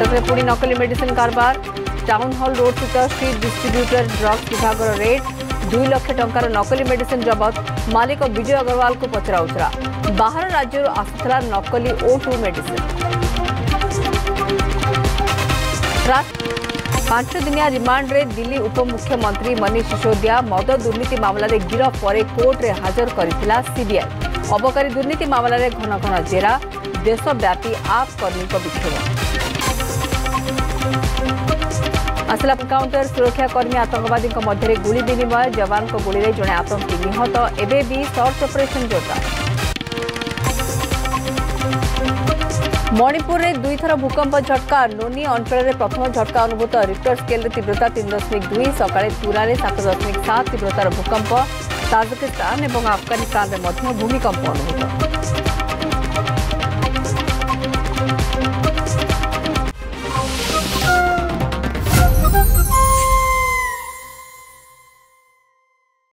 कटक पुणी नकली मेड कारबार टाउन हॉल रोड स्थित सी डिस्ट्रब्यूटर ड्रग्स विभाग रेट दुई लक्ष ट नकली मेड जबत मालिक विजय अग्रवाल को पचराउरा बाहर राज्य आसाला नकली ओ टू मेडिसिन पांच दिनिया रिमांड रे दिल्ली उपमुख्यमंत्री मनीष सिसोदिया मद दुर्नीति मामलें गिरफ पर कोर्टे हाजर कर सीबीआई अबकारी दुर्नीति मामलें घन घन जेरा देशव्यापी आप कर्मी विक्षोभ ᱥᱞᱟᱯ ᱠᱟ ウン ᱴᱟᱨ ᱥᱩᱨᱚᱠᱷᱭᱟ ᱠᱟᱨᱢᱤ ᱟᱛᱚᱦᱟᱵᱟᱫᱤ ᱠᱚ ᱢᱟᱫᱷᱭᱨᱮ ᱜᱩᱲᱤ ᱫᱤᱱᱤᱢᱟᱭ ᱡᱟᱵᱟᱱ ᱠᱚ ᱜᱩᱲᱤ ᱨᱮ ᱡᱚᱱᱮ ᱟᱛᱚᱦᱟᱵᱟᱫᱤ ᱱᱤᱦᱚᱛᱚ ᱮᱵᱮ ᱵᱤ ᱥᱚᱨᱴ ᱚᱯᱮᱨᱮᱥᱚᱱ ᱡᱚᱛᱟ ᱢᱚᱨᱤᱯᱩᱨ ᱨᱮ ᱫᱩᱭ ᱛᱷᱟᱨᱟ ᱵᱷᱩᱠᱟᱢᱯ ᱡᱷᱴᱠᱟ ᱱᱩᱱᱤ ᱚᱱᱛᱚᱨ ᱨᱮ ᱯᱨᱚᱛᱷᱚᱢ ᱡᱷᱴᱠᱟ ᱟᱱᱩᱵᱷᱩᱛ ᱨᱤᱠᱴᱟᱨ ᱥᱠᱮᱞ ᱛᱤവ്രତା 3.2 ᱥᱟᱠᱟᱞᱮ ᱛᱩᱨᱟᱨᱮ ᱛᱟᱠᱚ ᱨᱤᱠᱴᱟᱨ 7 ᱛᱤവ്രତାର ᱵᱷᱩᱠ